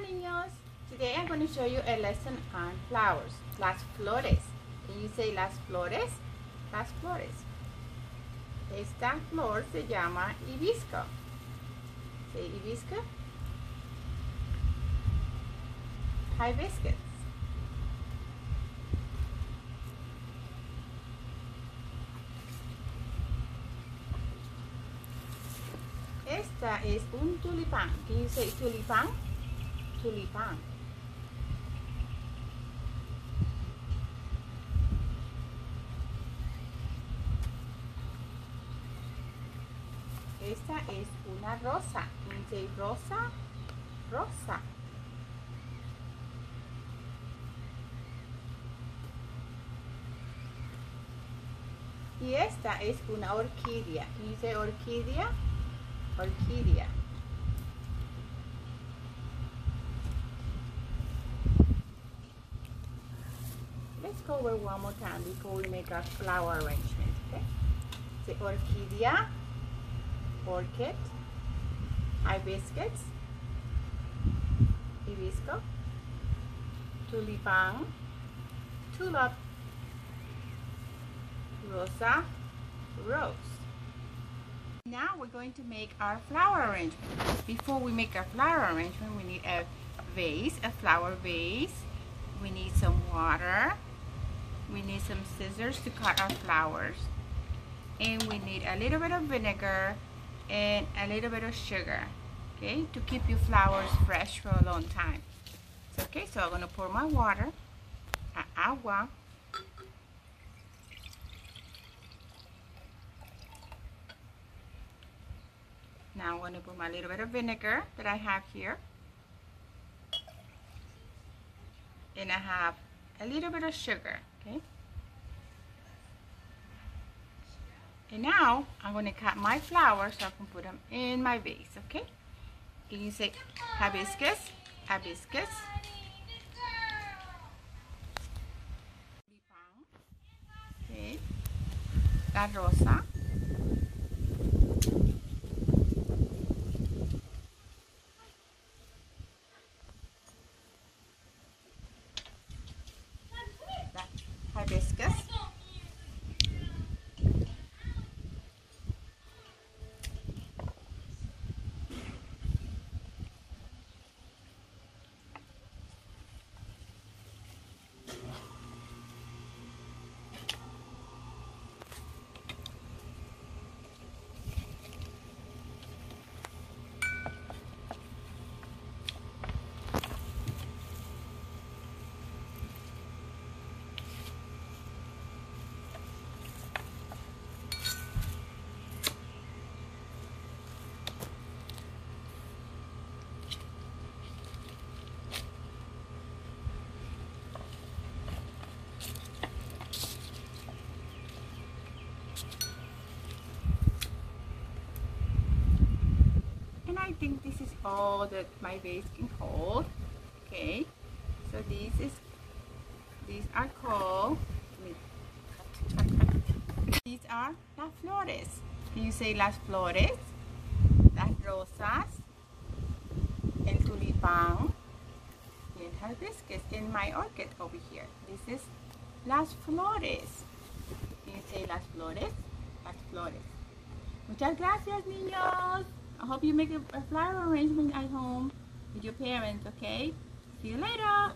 niños. Today I'm going to show you a lesson on flowers. Las flores. Can you say las flores? Las flores. Esta flor se llama hibisco. Say hibisco. Hibiscus. Esta es un tulipán. Can you say tulipán? Tulipán. Esta es una rosa. Say rosa? Rosa. Y esta es una orquídea. Say orquídea? Orquídea. Let's go over one more time before we make our flower arrangement. Okay? Say orquídea, orchid, hibiscus, hibisco, tulipán, tulip, rosa, rose. Now we're going to make our flower arrangement. Before we make our flower arrangement, we need a vase, a flower vase. We need some water. We need some scissors to cut our flowers. And we need a little bit of vinegar and a little bit of sugar, okay, to keep your flowers fresh for a long time. So, okay, so I'm going to pour my water, agua, Now I'm to put my little bit of vinegar that I have here. And I have a little bit of sugar, okay? And now I'm going to cut my flowers so I can put them in my vase, okay? Can you say hibiscus? Hibiscus. Okay. La rosa. hibiscus. I think this is all that my vase can hold. Okay, so this is, these are called, these are las flores. Can you say las flores? Las rosas, el tulipán, el hibiscus, in my orchid over here. This is las flores. Can you say las flores? Las flores. Muchas gracias, niños. I hope you make a, a flower arrangement at home with your parents, okay? See you later.